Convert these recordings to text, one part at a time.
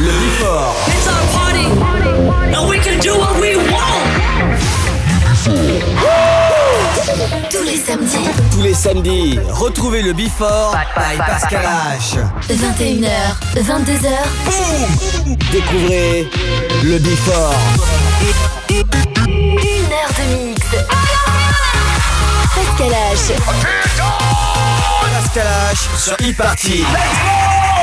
Le Bifort. It's our party, and we can do what we want. Tous les samedis, Tous les samedis, retrouvez le Bifort by Pascal H. 21h, 22h, Découvrez le Bifort. une heure de mix. Pascal H, Pascal H sur e-party. that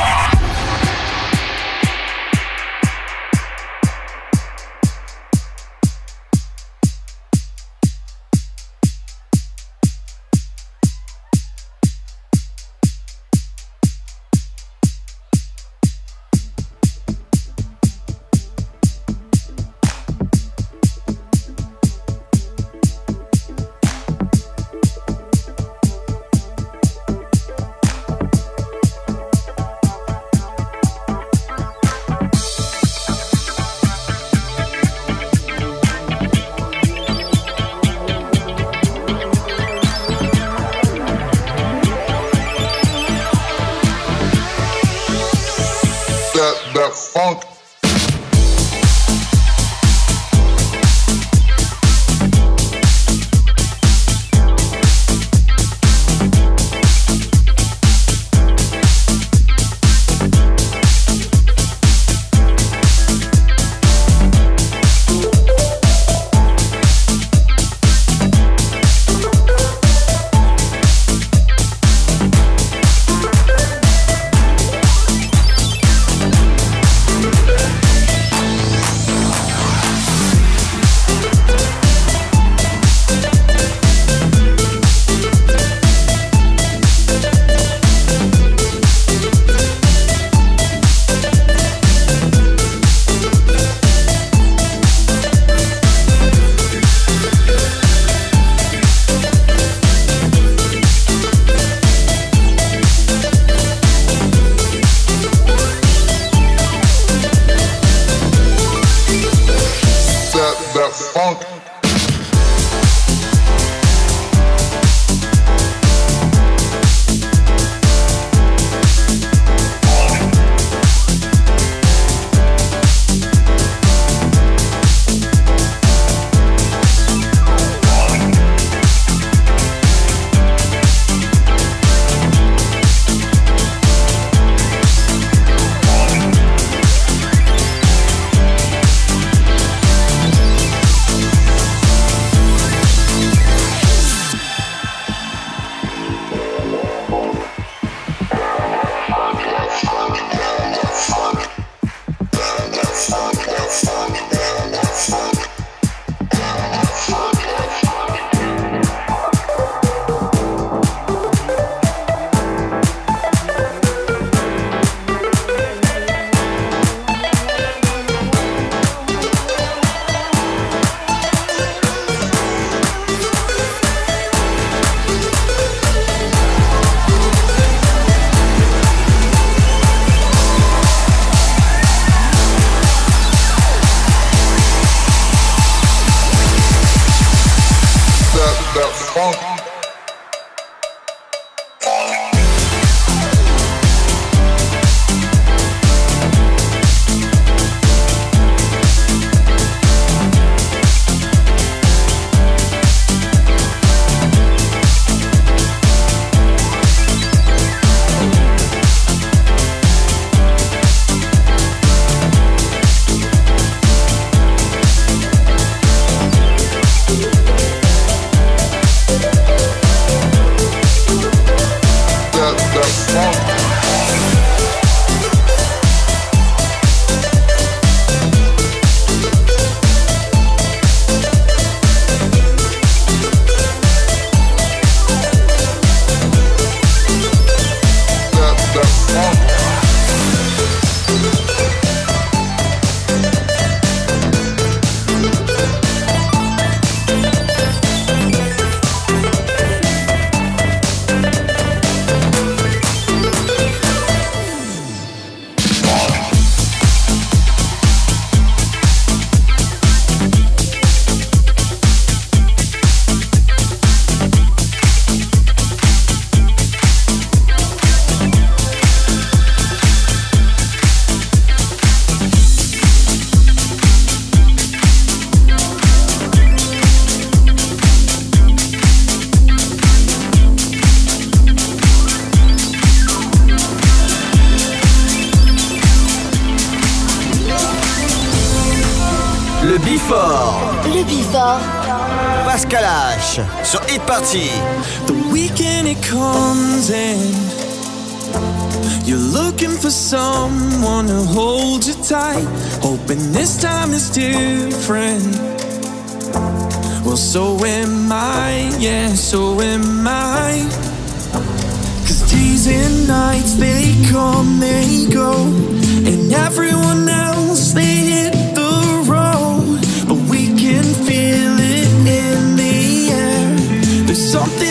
something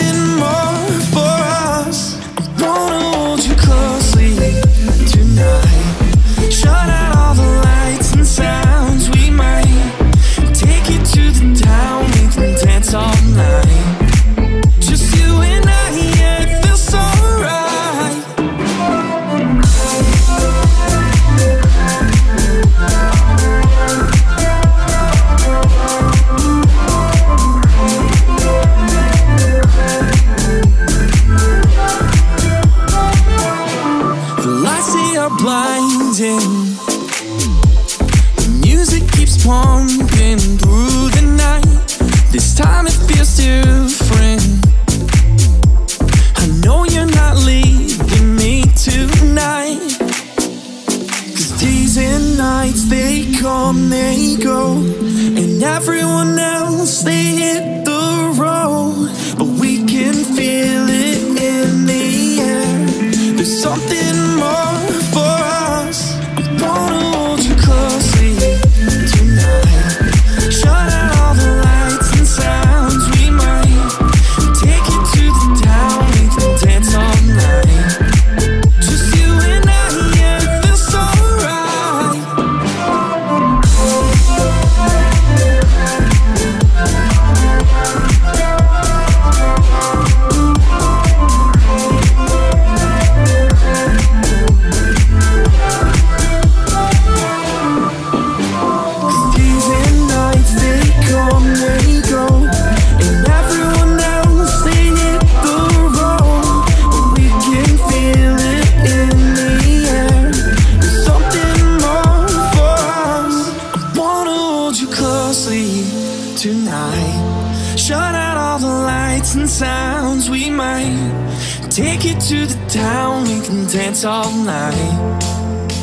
to the town, we can dance all night.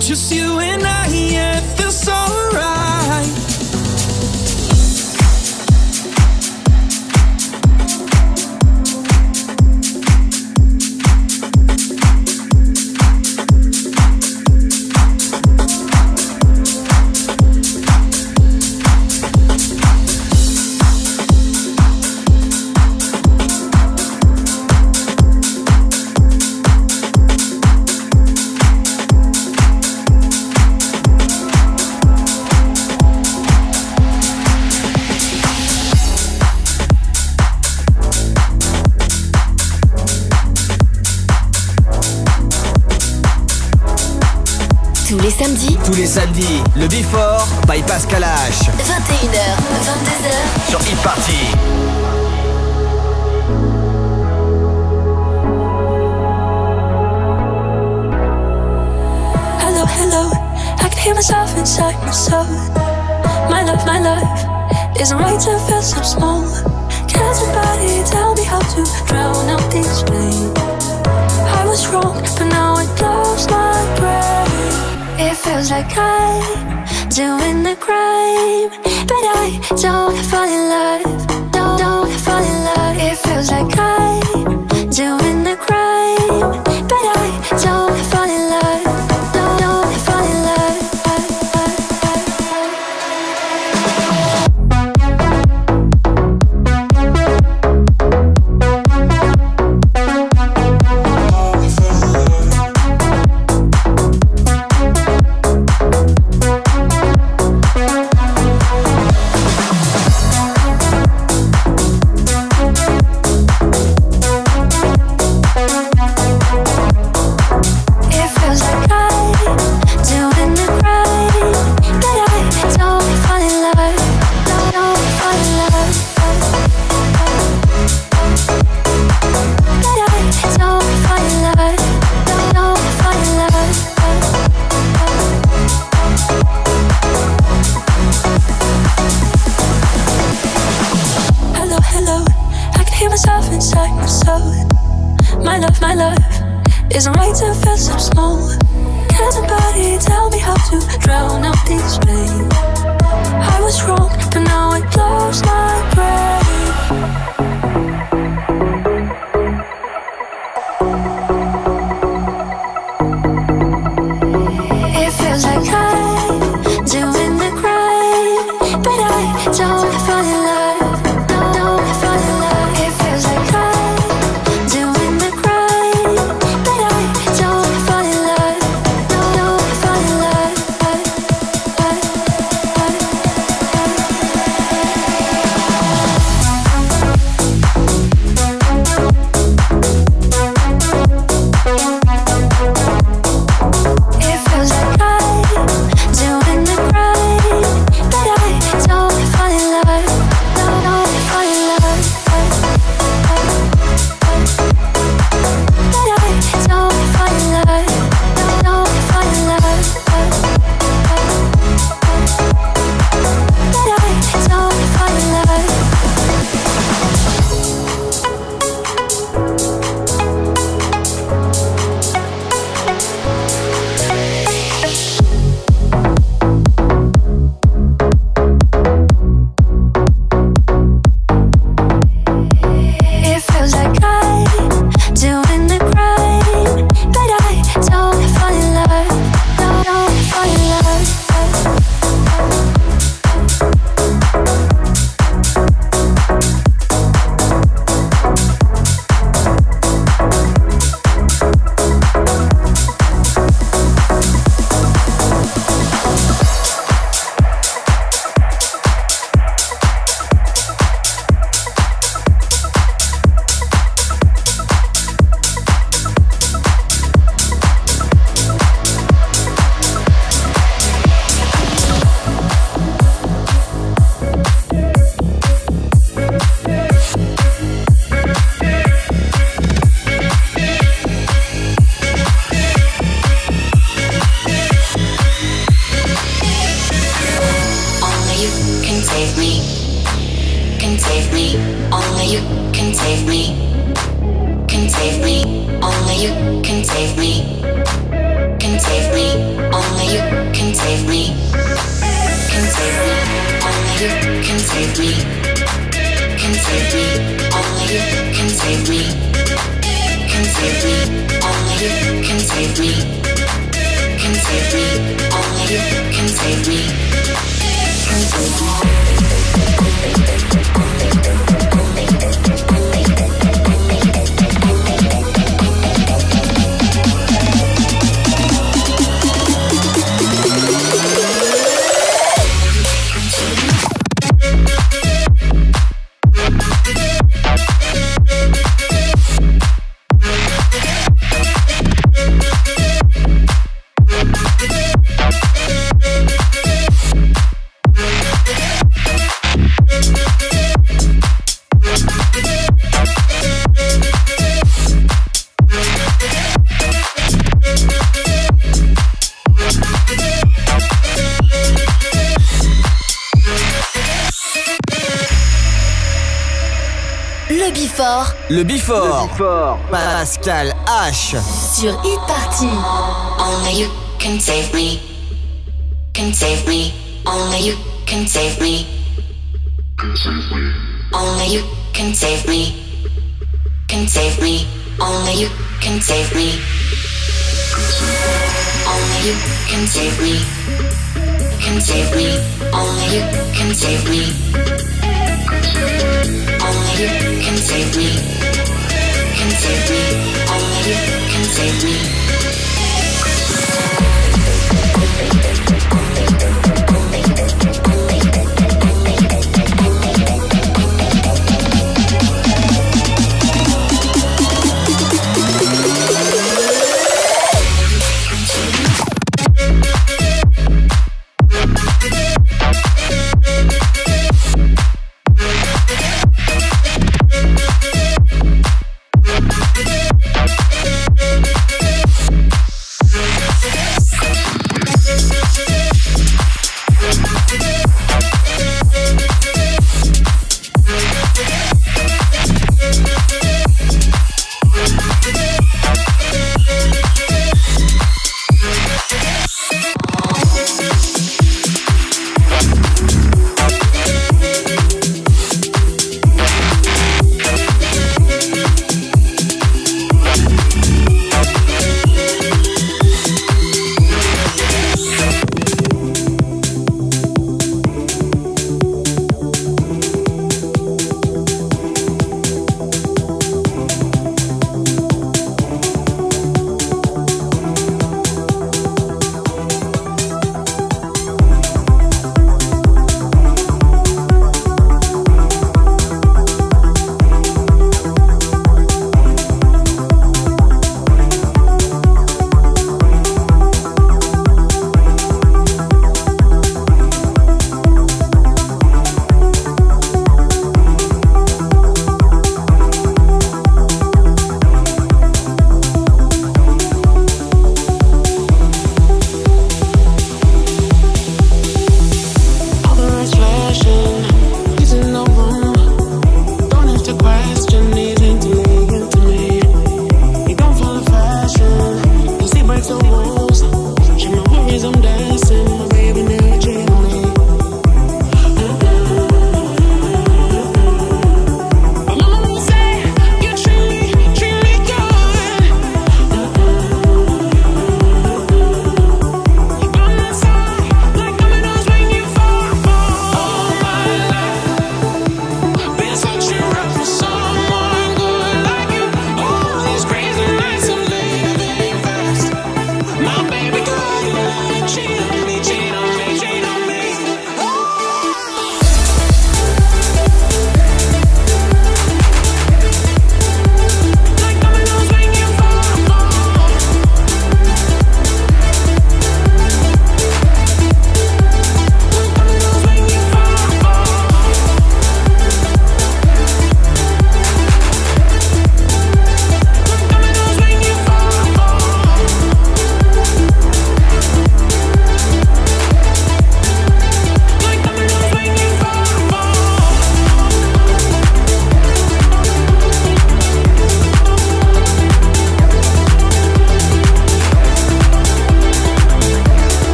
Just you and I, yeah, it feels so right. samedi, le Before by Pascal H. 21h, 22h sur Hit Party. hello. I can hear myself inside my soul. My life, my life isn't right to feel so small. Can somebody tell me how to drown out this pain? I was wrong, but now it blows my brain. It feels like I'm doing the crime But I don't fall in love. Don't, don't fall in love. It feels like I'm doing the Le Before. Pascal H. Sur Hit Party. Only you can save me. Can save me. Only you can save me. Only you can save me. Can save me. Only you can save me. Only you can save me. Can save me. Only you can save me. Only you can save me. Can save me. Only you can save me.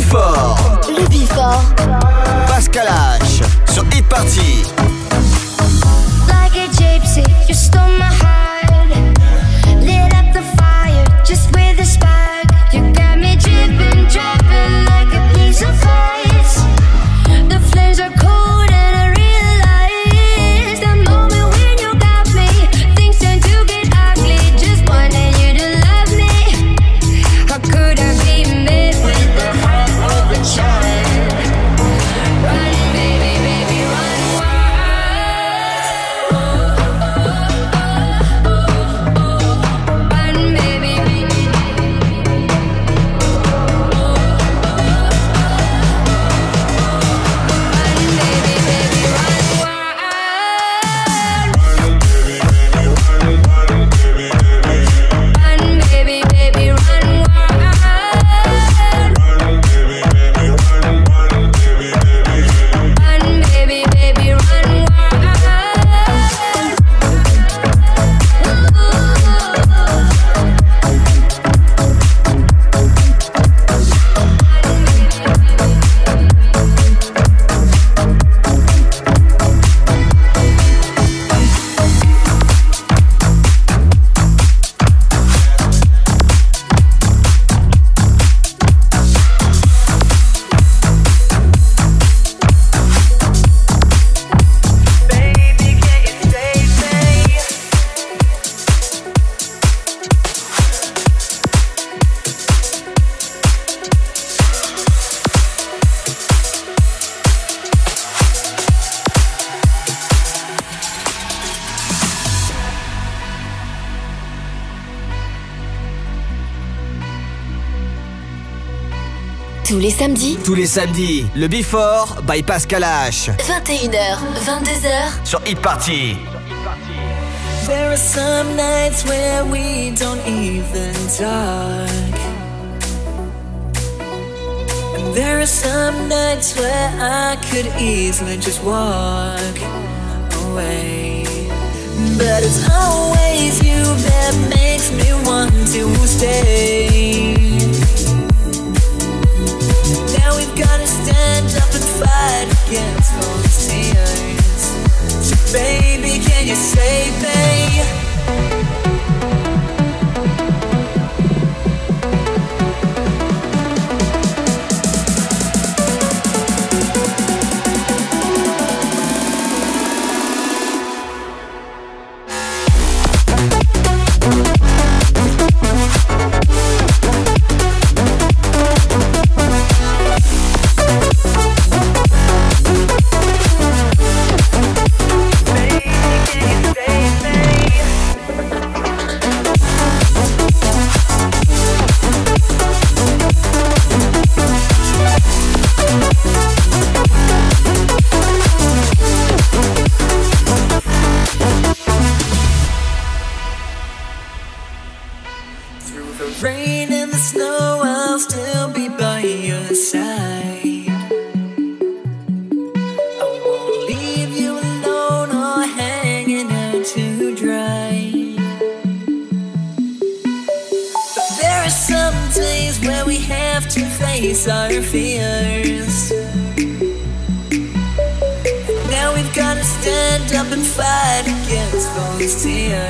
Before. Le Before. Pascal H. Sur Hit Party. Like a gypsy, you stole my heart. Lit up the fire just with a spark. You got me dripping, dropping like a piece of ice. The flames are cold. Tous les samedis, Tous les samedis, le Before by Pascal H. 21h, 22h. Sur Hit Party. There are some nights where we don't even talk. And there are some nights where I could easily just walk away. But it's always you that makes me want to stay. Stand up and fight against all these tears. So baby, can you save me?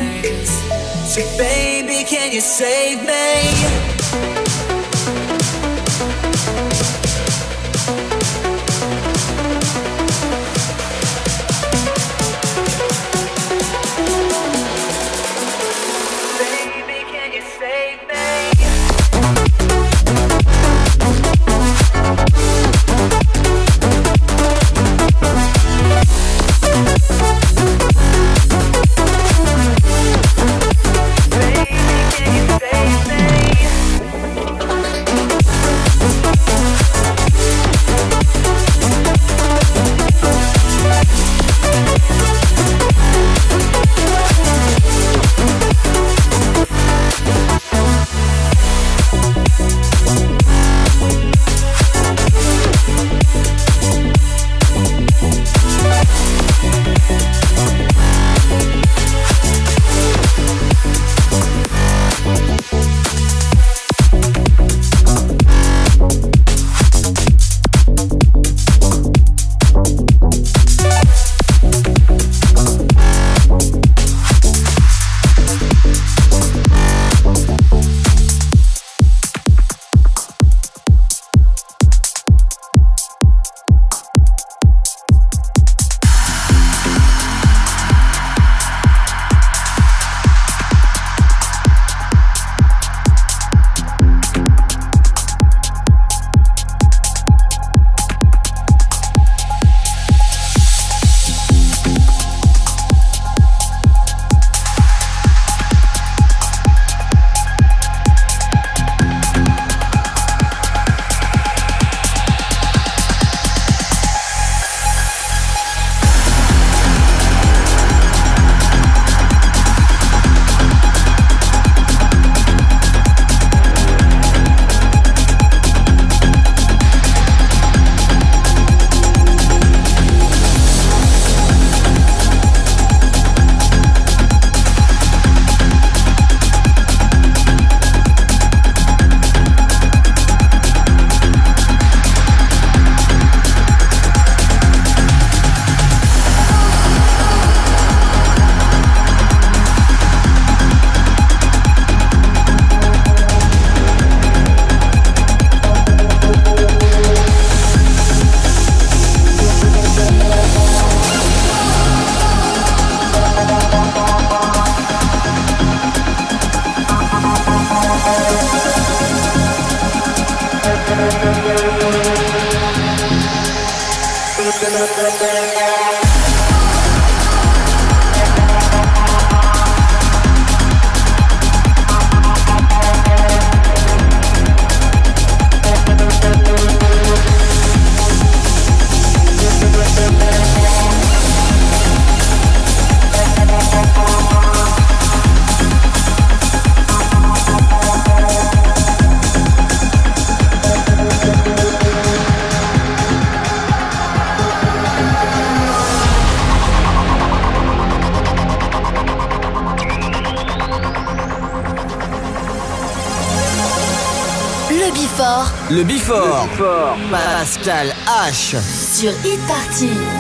Tears. So baby, can you save me? Pascal H. sur Hit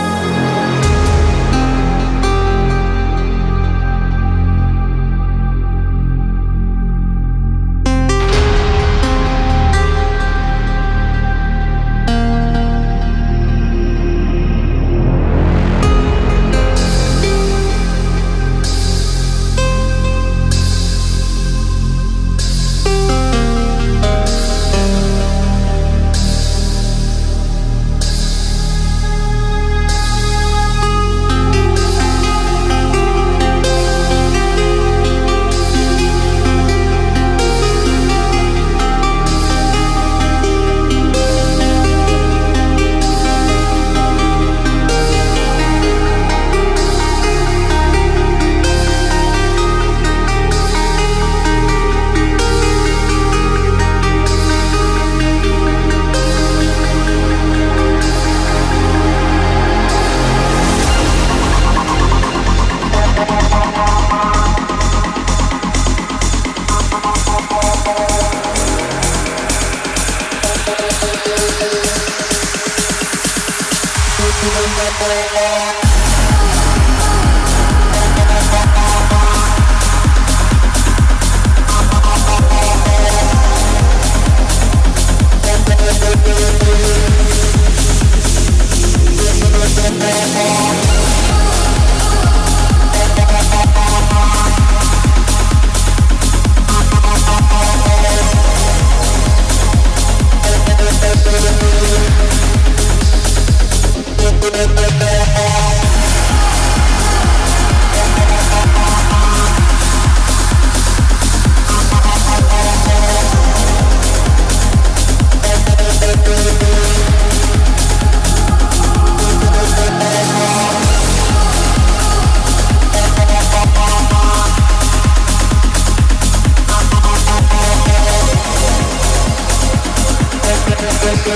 Thank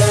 you.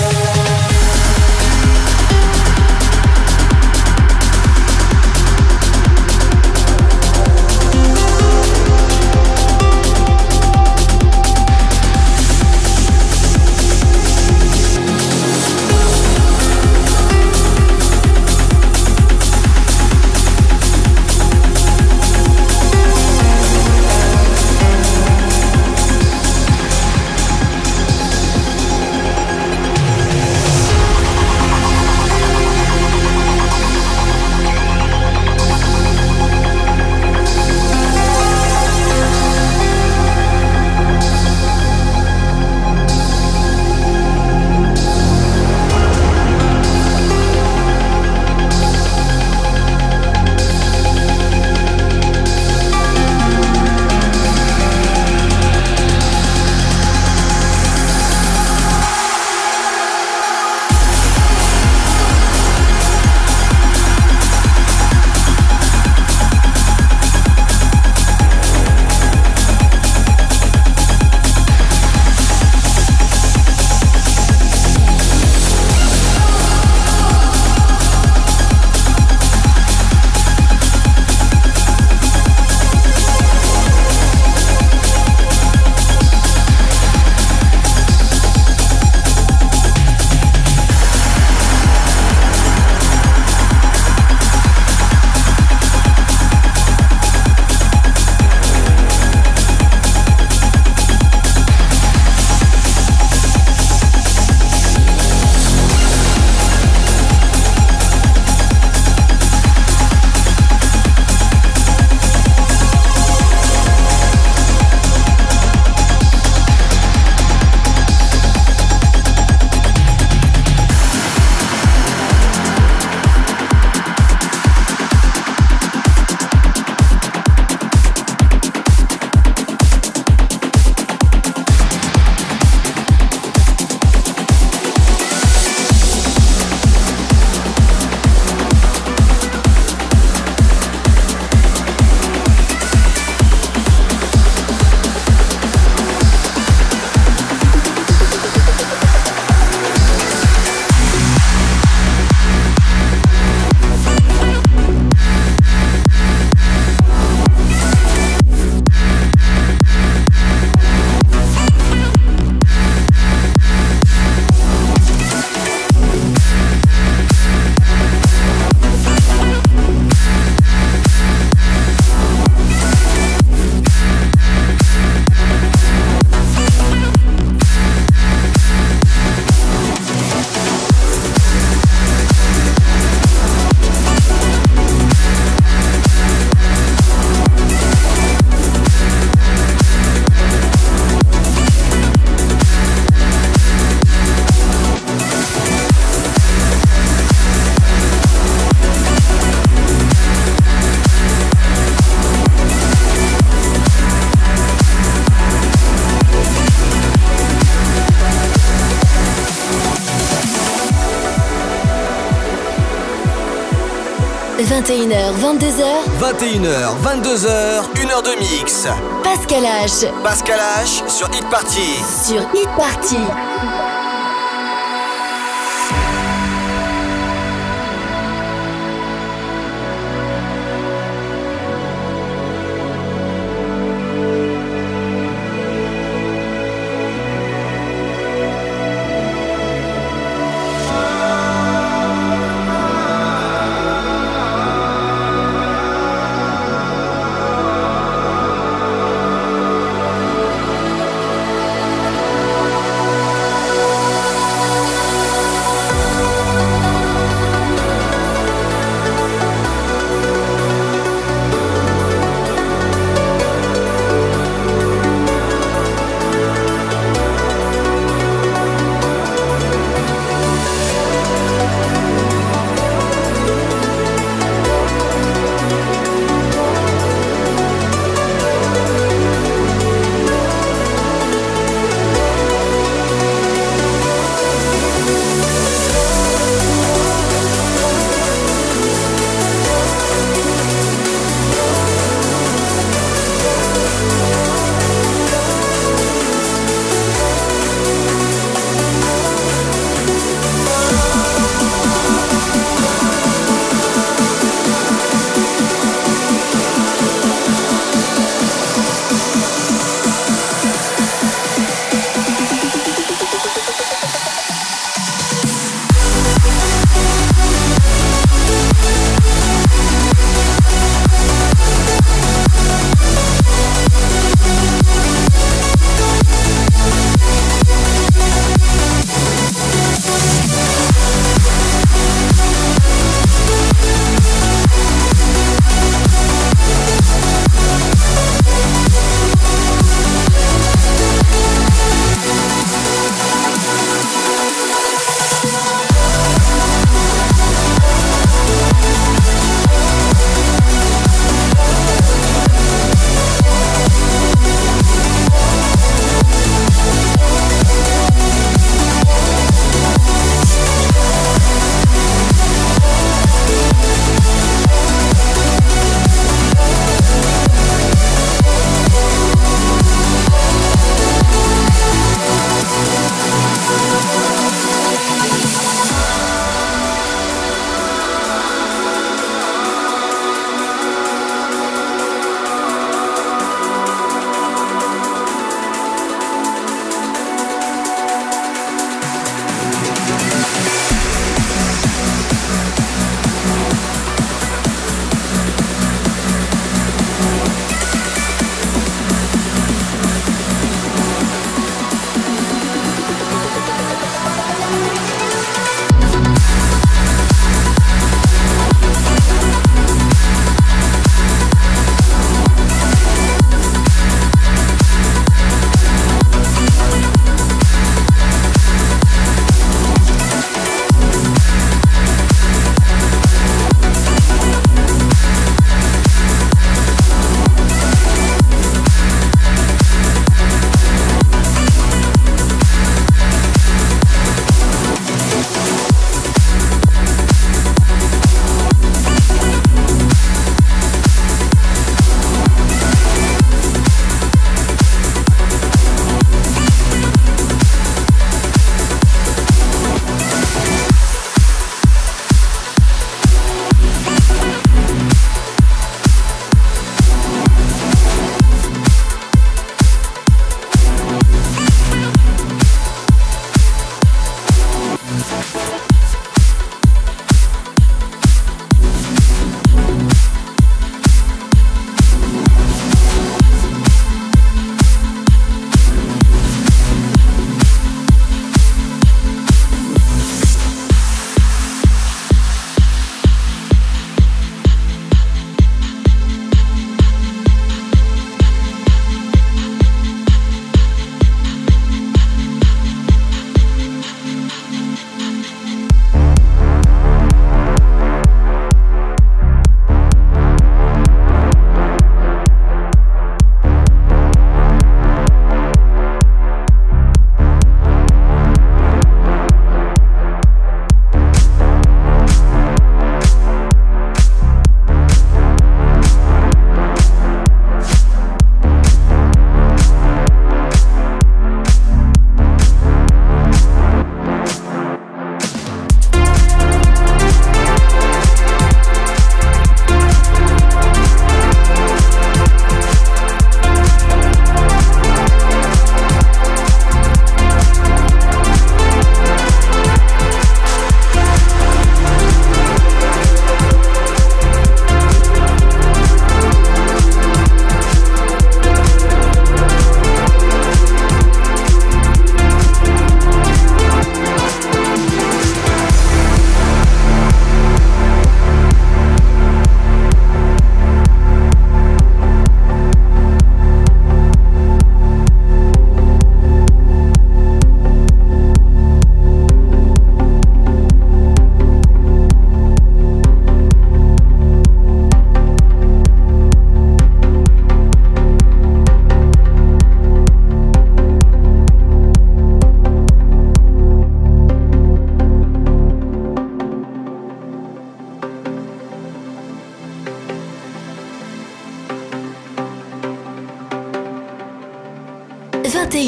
21h, 22h. 21h, 22h, 1h de mix. Pascal H. Pascal H sur Hit Party. Sur Hit Party.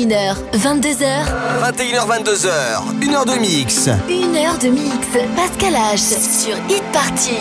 21h, 22h. 21h, 22h. Une heure de mix. Une heure de mix. Pascal H. Sur Hit Party.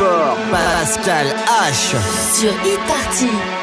Pascal H. Sur Hit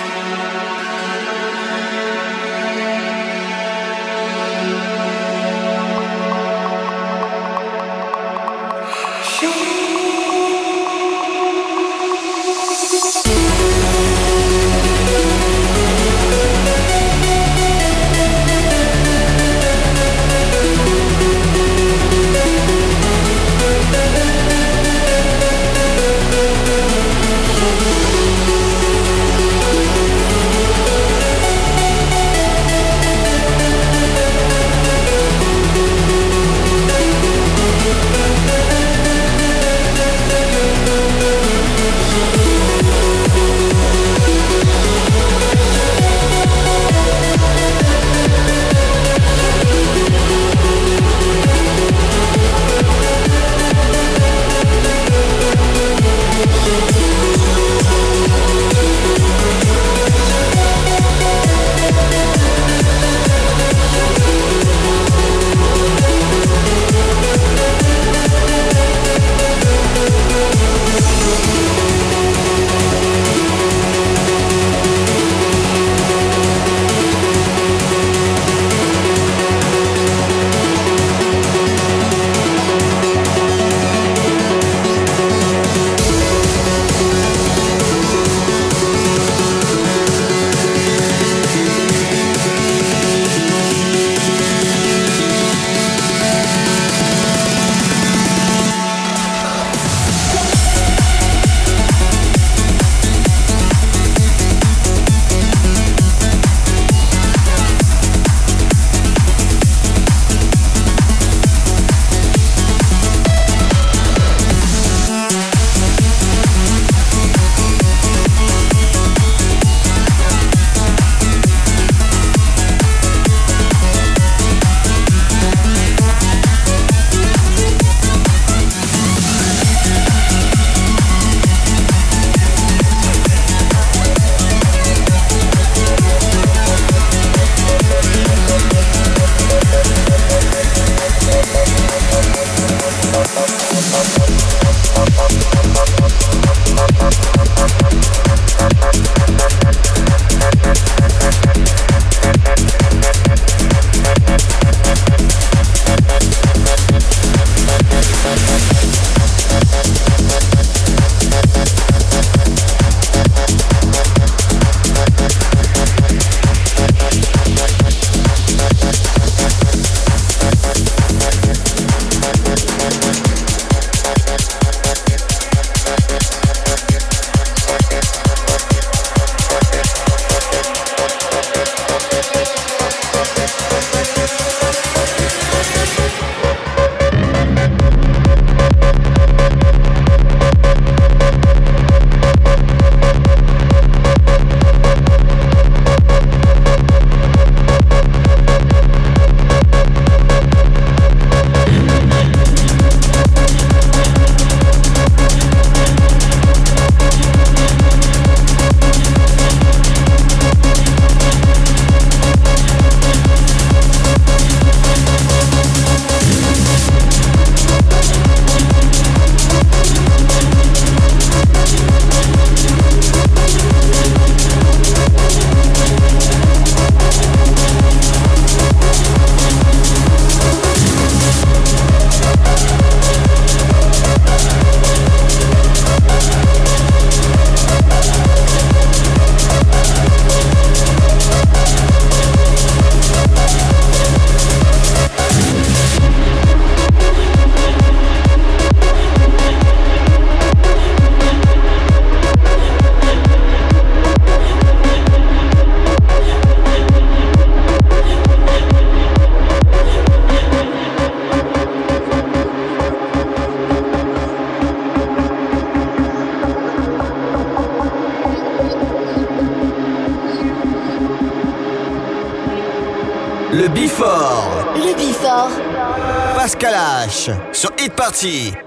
Sur Hit Party.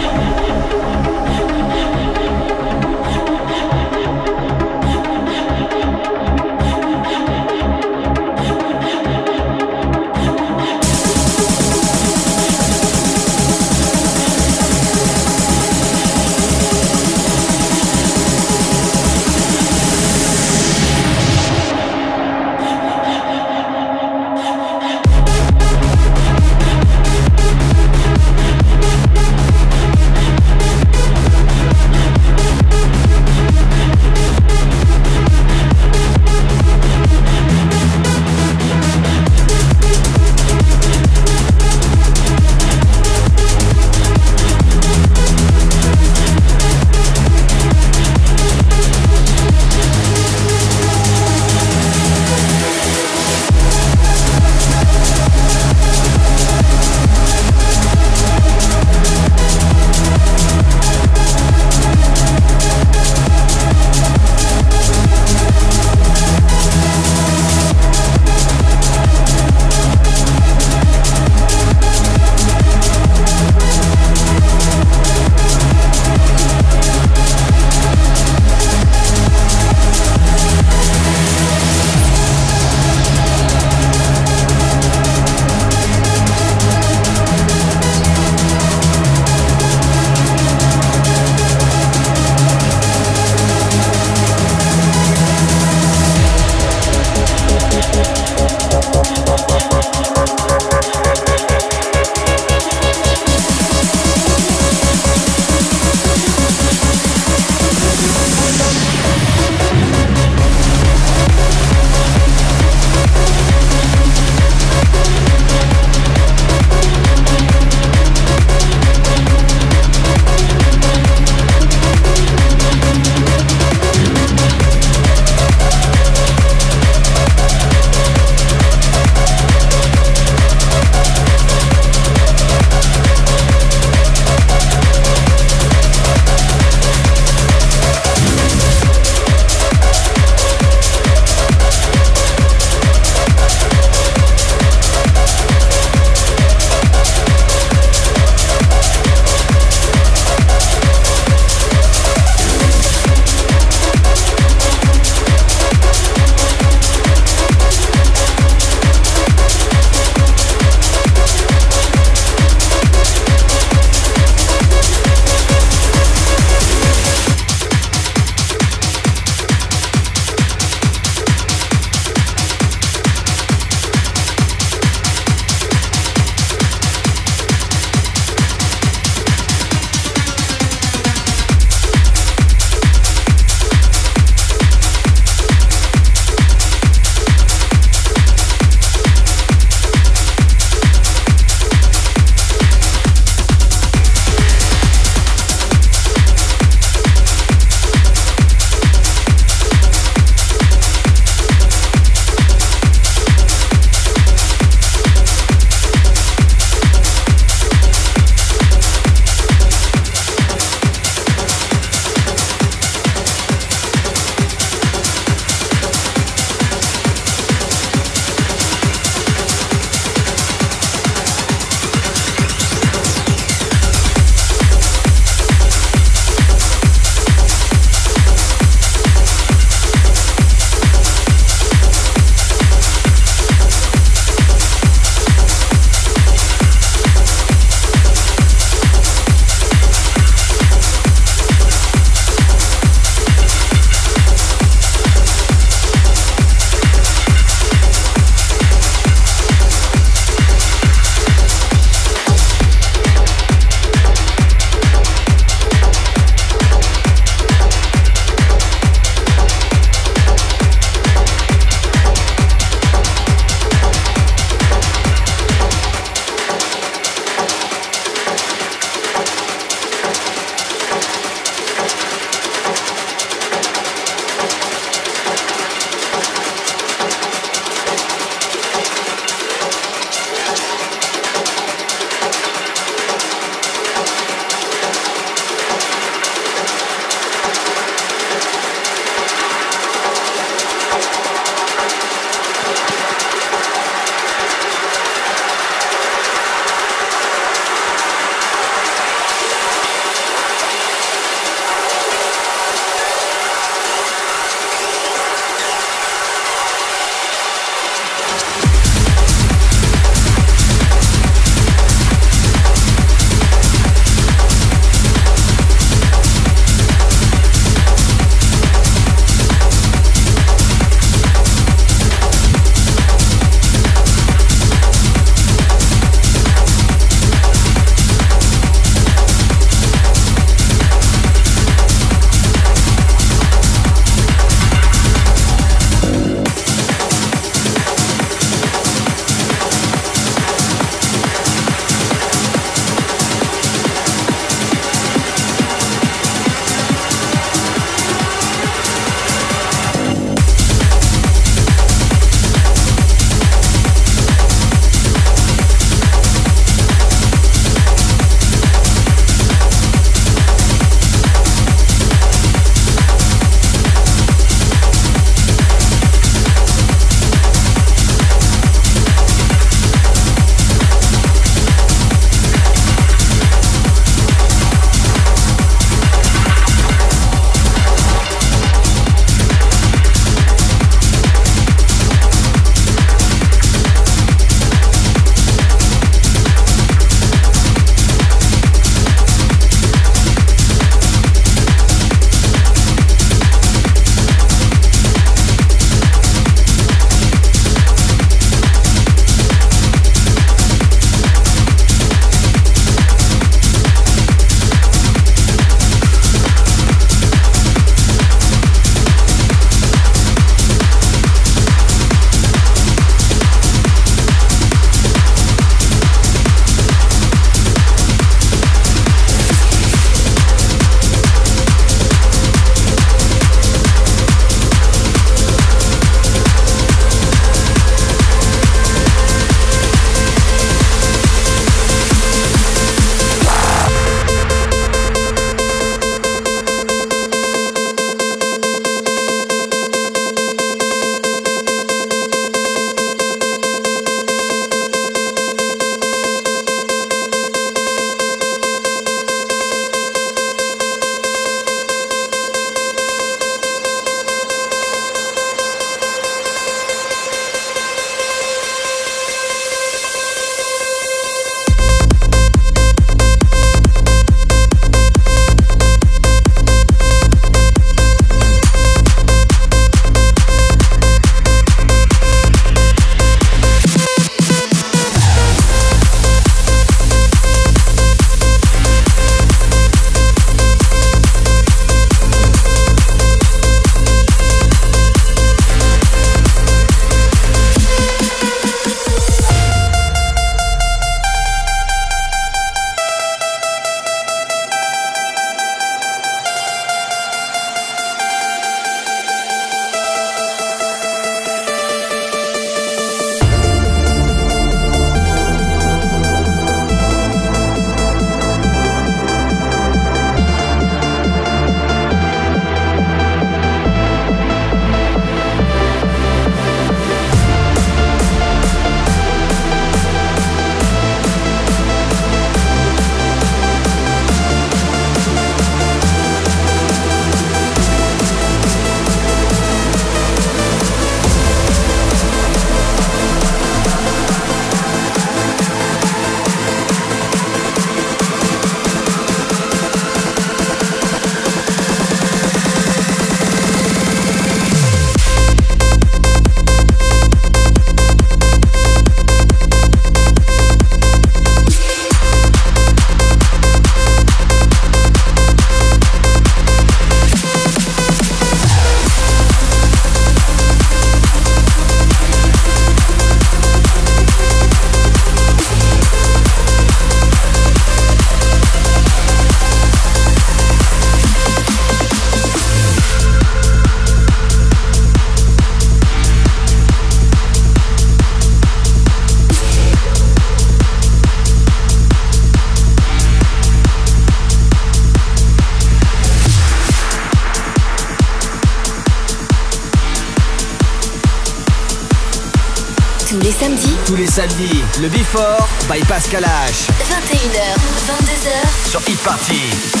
Tous les samedis, le Before by Pascal H. 21h, 22h. Sur Hit Party.